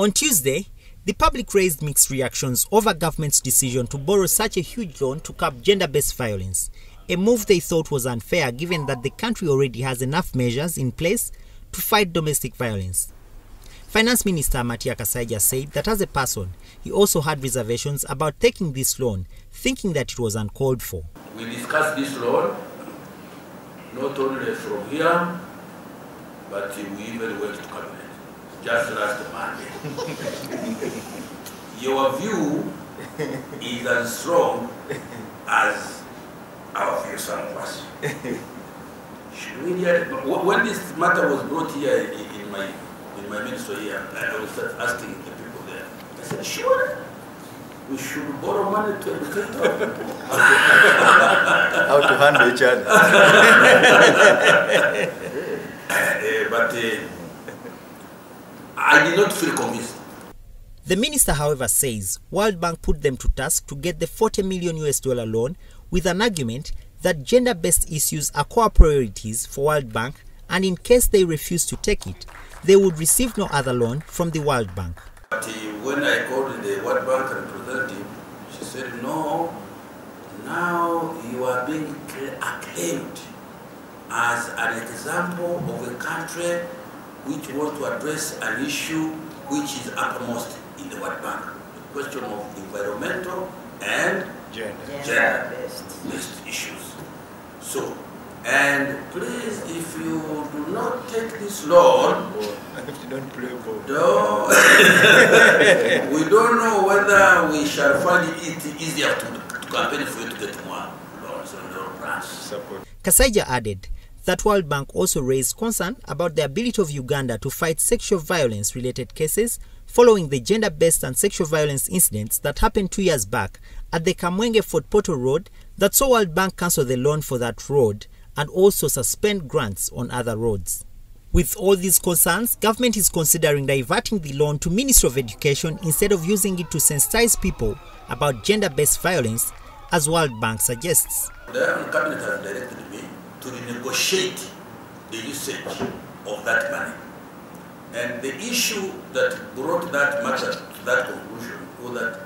On Tuesday, the public raised mixed reactions over government's decision to borrow such a huge loan to curb gender-based violence, a move they thought was unfair given that the country already has enough measures in place to fight domestic violence. Finance Minister Matia Kasaija said that as a person, he also had reservations about taking this loan, thinking that it was uncalled for. We discussed this loan, not only from here, but we even went to cabinet just last Monday. Your view is as strong as our view, some of us. Should we? When this matter was brought here in in my in my ministry here, I was asking the people there. I said, sure, we should borrow money to educate our people. how to handle each other. Eh, but uh, I did not feel convinced. The minister, however, says World Bank put them to task to get the 40 million US dollar loan with an argument that gender-based issues are core priorities for World Bank and in case they refuse to take it, they would receive no other loan from the World Bank. But uh, when I called the World Bank representative, she said, no, now you are being acclaimed as an example of a country which want to address an issue which is uppermost in the World Bank, the question of environmental and Gender. gender-based issues. So, and please, if you do not take this loan, if you don't play ball. no, we don't know whether we shall find it easier to, to campaign for you to get more loans and loan grants. Support. Kasaija added that World Bank also raised concern about the ability of Uganda to fight sexual violence related cases following the gender based and sexual violence incidents that happened two years back at the Kamwenge Fort Portal Road that saw World Bank cancel the loan for that road and also suspend grants on other roads. With all these concerns, government is considering diverting the loan to Ministry of Education instead of using it to sensitize people about gender-based violence as World Bank suggests. Cabinet directed me to renegotiate the usage of that money. And the issue that brought that matter to that conclusion was that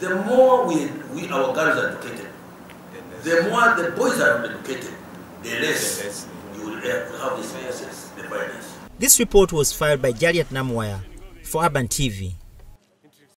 the more we, we our girls are educated, the more the boys are educated, the less you will have these violence, the violence. This report was filed by Jaliat Namwaya for Urban TV.